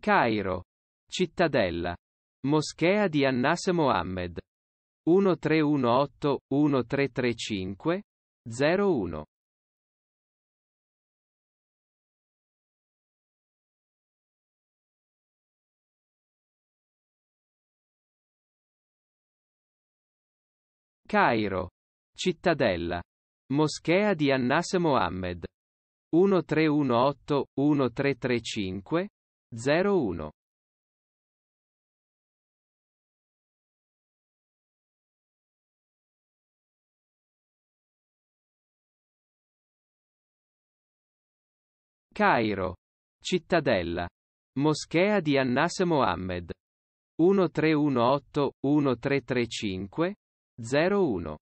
Cairo. Cittadella. Moschea di Annas Mohammed. 1318 1335 01. Cairo. Cittadella. Moschea di Annas Mohammed. 1318 1335 01. Cairo. Cittadella. Moschea di Annas Mohammed. 1318 1335 01.